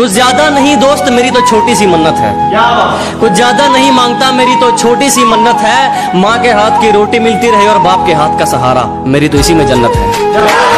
कुछ ज़्यादा नहीं दोस्त मेरी तो छोटी सी मन्नत है। कुछ ज़्यादा नहीं माँगता मेरी तो छोटी सी मन्नत है। माँ के हाथ की रोटी मिलती रहे और बाप के हाथ का सहारा मेरी तो इसी में जन्नत है।